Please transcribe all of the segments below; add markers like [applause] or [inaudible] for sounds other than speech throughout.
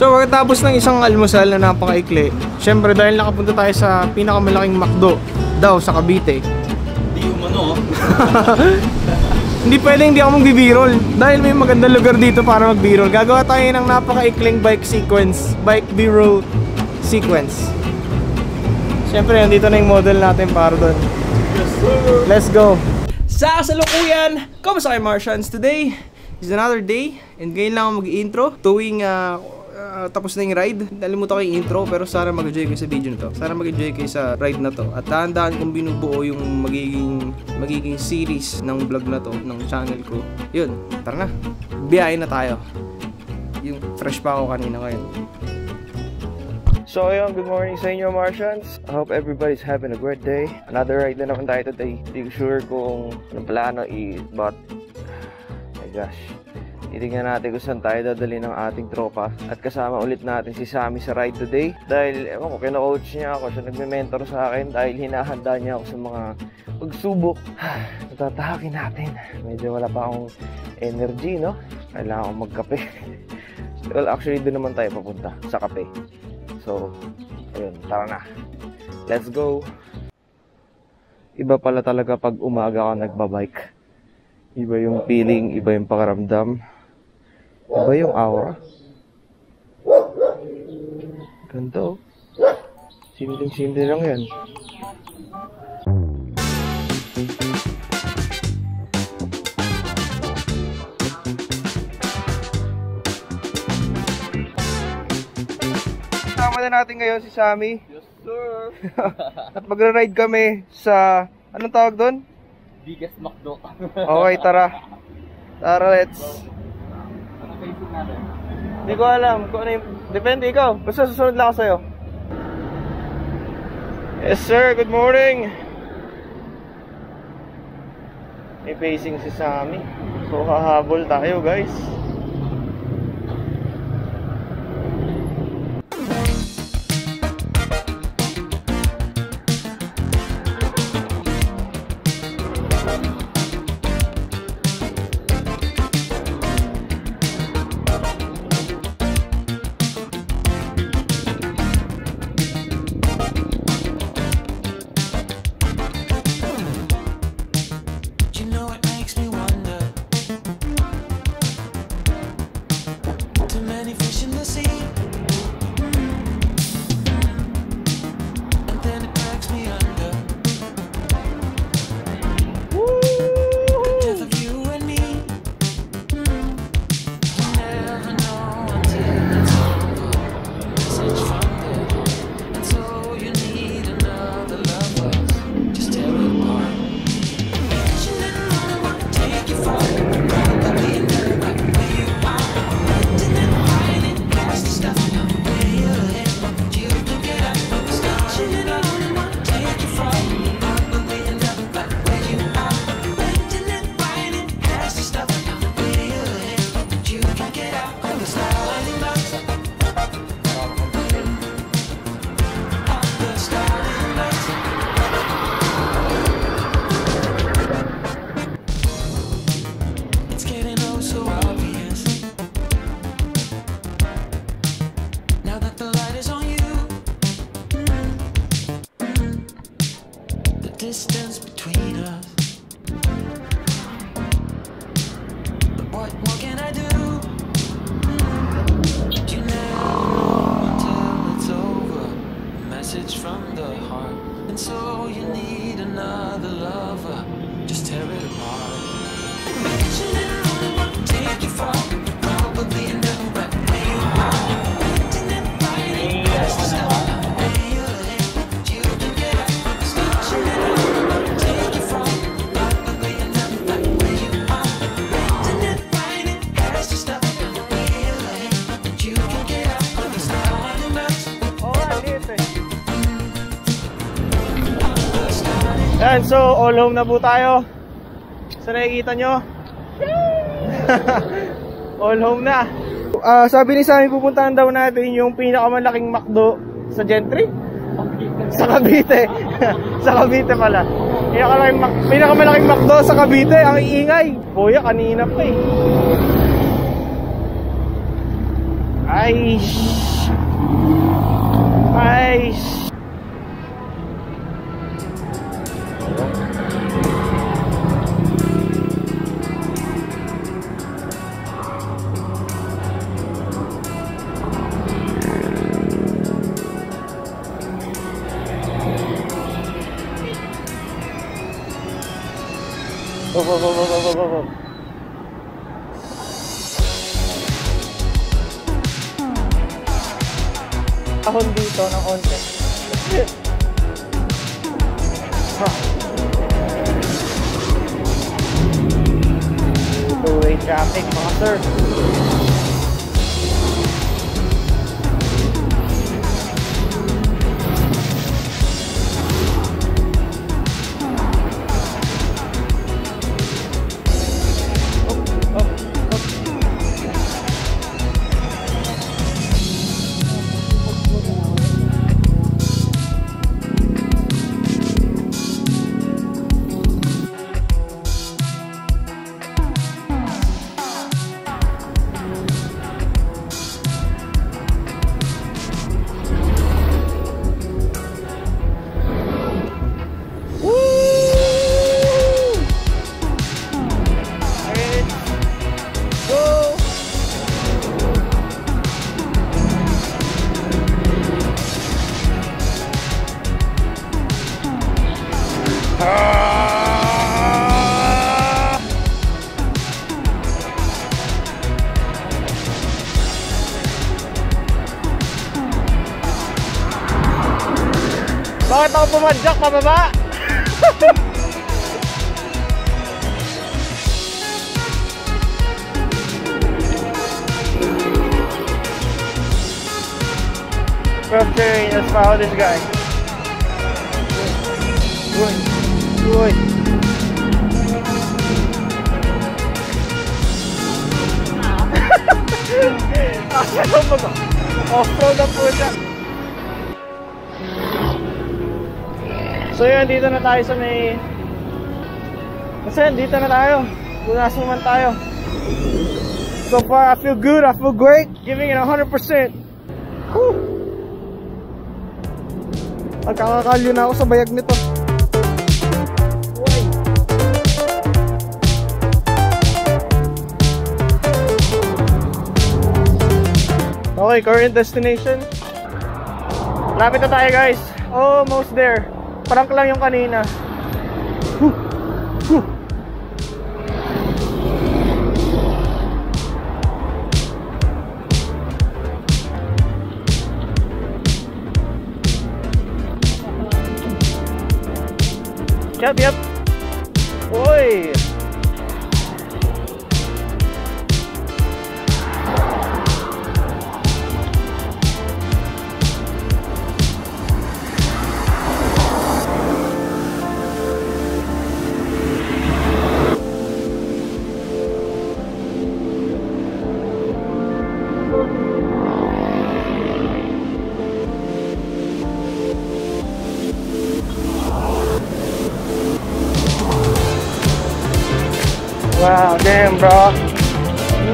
So pagkatapos ng isang almusal na napakaikli, syempre dahil nakapunta tayo sa pinakamalaking McDo daw sa Cavite. Di umano. [laughs] Hindi pwedeng hindi ako magbibirol dahil may magandang lugar dito para magbirol. Gagawa tayo ng napakaikling bike sequence, bike b-roll sequence. Syempre, nandito na yung model natin para doon. Let's go! Sa kasalukuyan, kamusta kayo Martians? Today is another day and ngayon lang ako mag-intro tuwing ah, ah, tapos na yung ride. Nalimutan ko yung intro pero sana mag-enjoy kayo sa video na to. Sana mag-enjoy kayo sa ride na to. At dahan-dahan kong binubuo yung magiging magiging series ng vlog na to ng channel ko. Yun, tara na. Biyahe na tayo. Yung fresh pa ako kanina ngayon. So ayun, good morning sa inyo Martians. I hope everybody's having a great day. Another ride na naman tayo today. Hindi sure kung anong plano i but [sighs] my gosh. Titingnan natin kung saan tayo dadali ng ating tropa. At kasama ulit natin si Sammy sa ride today. Dahil, ewan ko, kina-coach niya ako. Siya nagme-mentor sa akin dahil hinahanda niya ako sa mga pagsubok. [sighs] Natatahakin natin. Medyo wala pa akong energy, no? Kailangan akong magkape. [laughs] well, actually, doon naman tayo papunta. Sa kape. So, ayun, tara na. Let's go. Iba pala talaga pag umaga ka nagbabike. Iba yung feeling, iba yung pakaramdam. Iba yung aura. Ganda oh. Simpleng-simple lang yan. Kasama na natin ngayon si Sammy. Yes, sir. [laughs] At magra-ride kami sa... Anong tawag doon? Biggest McDo. Okay, tara. Tara, let's. Hindi ko alam kung ano yung... Depende ikaw. Basta susunod lang ako sa'yo. Yes, sir. Good morning. May facing si Sammy. So, hahabol tayo, guys. Distance all home na po tayo. Sa nakikita nyo? [laughs] all home na. Ah, sabi ni Sammy, pupuntahan daw natin yung pinakamalaking McDo sa Gentry? Sa Cavite. [laughs] sa Cavite pala. Pinakamalaking, Mac- pinakamalaking McDo sa Cavite. Ang iingay. Kuya, kanina pa eh. Ay, guys! Go, go, go, go, go, go. Ahon dito ng onte. Two-way traffic mga sir. Pumadyak pababa? From terrain, let's follow this guy. Uy, uy. Asa na mo to? Off-road na po So yun, dito na tayo sa may... Kasi dito na tayo. Punasuman tayo. So far, I feel good. I feel great. Giving it 100%. Whew. Magkakakalyo na ako sa bayag nito. Okay, current destination. Lapit na tayo guys. Almost there. Prank lang yung kanina. Whew. Yep, yep.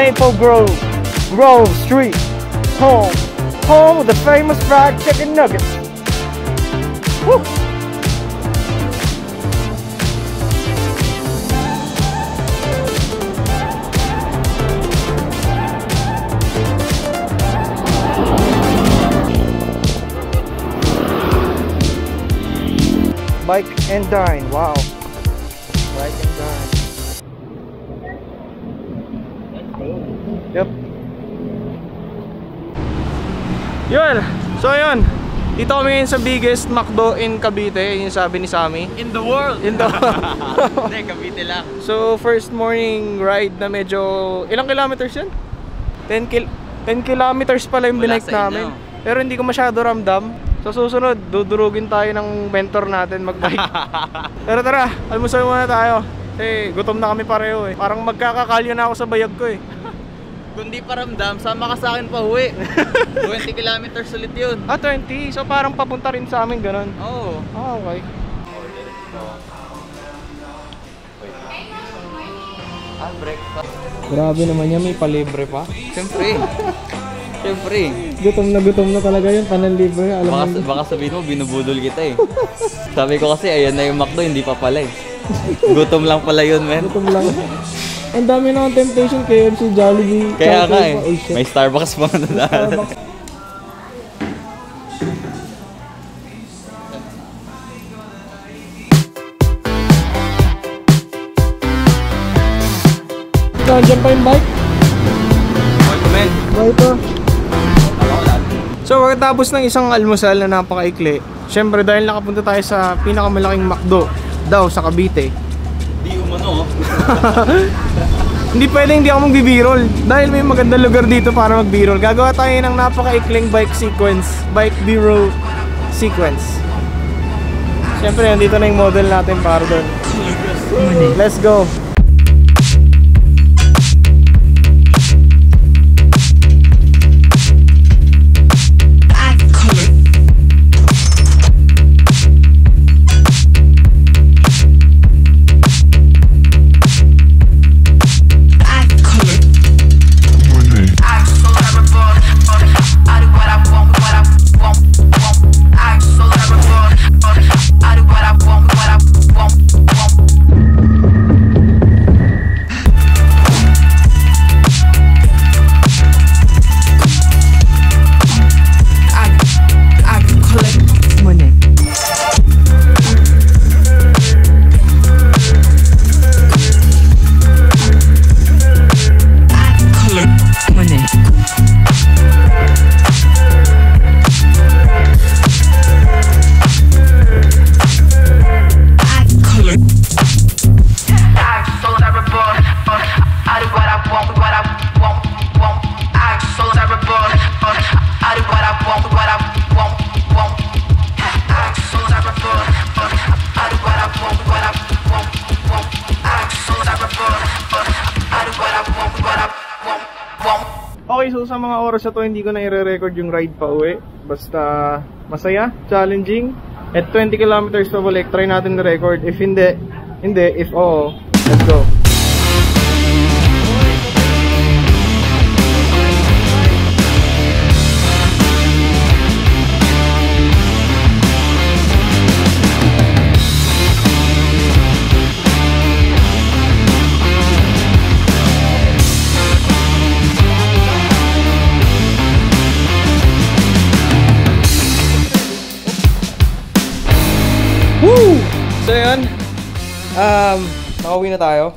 Maple Grove, Grove Street, home, home of the famous fried chicken nuggets. Woo. Bike and dine, wow. Yun. So yun. Dito kami ngayon sa biggest McDo in Cavite. Yun yung sabi ni Sammy. In the world! In the... [laughs] Hindi, Cavite lang. so first morning ride na medyo... Ilang kilometers yun? 10 kil 10 kilometers pala yung binike namin. inyo. Pero hindi ko masyado ramdam. Sa susunod, dudurugin tayo ng mentor natin magbike. [laughs] Pero tara, almusal muna tayo. Kasi gutom na kami pareho eh. Parang magkakakalyo na ako sa bayag ko eh. Kung di pa ramdam, sama ka sa akin pa uwi. 20 [laughs] kilometers ulit yun. Ah, 20. So parang papunta rin sa amin ganun. Oo. Ah, okay. Ah, breakfast. Grabe naman yan, may palibre pa. Siyempre. [laughs] Siyempre. Gutom na gutom na talaga yun, pananlibre. Alam Baka, mo, baka sabihin mo, binubudol kita eh. Sabi ko kasi, ayan na yung McDo, hindi pa pala eh. [laughs] Gutom lang pala yun, men. gutom lang. Ang dami na temptation, KFC, Jollibee. Kaya nga eh. Oh. May Starbucks pa. Starbucks. Ito, andyan pa yung bike? men. Ito? So, pagkatapos ng isang almusal na napakaikli, syempre dahil nakapunta tayo sa pinakamalaking McDo daw sa Cavite, Umano. oh. [laughs] hindi pwedeng hindi ako magbibirol dahil may magandang lugar dito para magbirol. Gagawa tayo ng napakaikling bike sequence, bike b-roll sequence. Siyempre, nandito na yung model natin para doon. Let's go! Okay, so sa mga oras na to, hindi ko na i-record yung ride pa uwi. Basta masaya, challenging. At 20 kilometers pa balik, try natin na-record. If hindi, hindi. If oo, let's go. Nakauwi na tayo.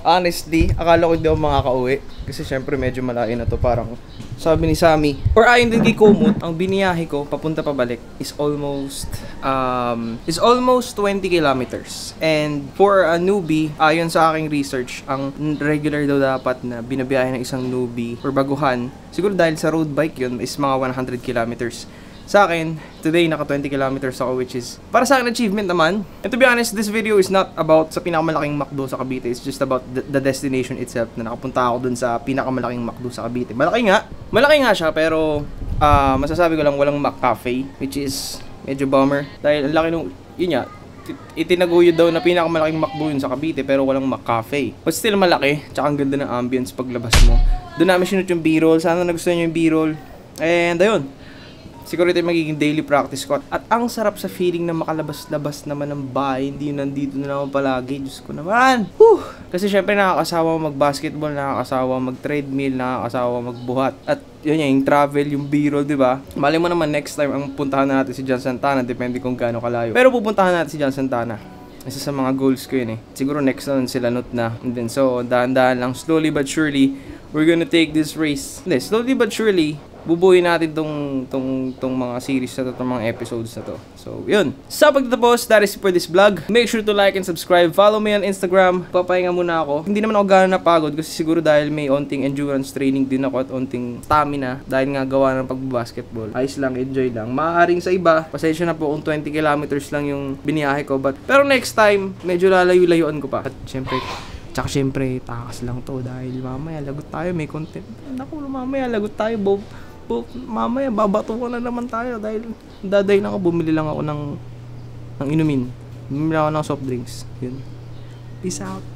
Honestly, akala ko hindi ako makakauwi. Kasi syempre medyo malayo na to parang sabi ni Sammy. Or ayon din kay Kumut, ang biniyahe ko papunta pabalik is almost um, is almost 20 kilometers. And for a newbie, ayon sa aking research, ang regular daw dapat na binabiyahe ng isang newbie or baguhan, siguro dahil sa road bike yun, is mga 100 kilometers. Sa akin, today naka 20 kilometers ako which is para sa akin achievement naman. And to be honest, this video is not about sa pinakamalaking McDo sa Cavite. It's just about the, the destination itself na nakapunta ako dun sa pinakamalaking McDo sa Cavite. Malaki nga. Malaki nga siya pero ah, masasabi ko lang walang McCafe which is medyo bummer. Dahil ang laki nung, yun nga, ti- itinaguyod daw na pinakamalaking McDo yun sa Cavite pero walang McCafe. But still malaki, tsaka ang ganda ng ambience paglabas mo. Doon namin sinut yung B-roll. Sana nagustuhan nyo yung B-roll. And ayun, siguro ito yung magiging daily practice ko. At ang sarap sa feeling na makalabas-labas naman ng bahay, hindi yung nandito na naman palagi. Diyos ko naman. Whew! Kasi syempre nakakasawa mag-basketball, nakakasawa mag-treadmill, nakakasawa magbuhat. At yun yung travel, yung b-roll, di ba? Mali mo naman next time ang puntahan natin si John Santana, depende kung gaano kalayo. Pero pupuntahan natin si John Santana. Isa sa mga goals ko yun eh. Siguro next na sila not na. And then so, dahan-dahan lang, slowly but surely, we're gonna take this race. Hindi, slowly but surely, bubuuin natin tong, tong, tong mga series na to, tong mga episodes na to. So, yun. Sa pagtatapos, that is for this vlog. Make sure to like and subscribe. Follow me on Instagram. Papahinga muna ako. Hindi naman ako gano'n napagod kasi siguro dahil may onting endurance training din ako at onting stamina dahil nga gawa ng pagbabasketball. Ayos lang, enjoy lang. Maaaring sa iba, pasensya na po kung 20 kilometers lang yung biniyahe ko. But, pero next time, medyo lalayo-layuan ko pa. At syempre, Tsaka syempre, takas lang to dahil mamaya lagot tayo, may content. Naku, mamaya lagot tayo, Bob. Bob, mamaya babato ko na naman tayo dahil daday na ako, bumili lang ako ng, ng inumin. Bumili ako ng soft drinks. Yun. Peace out.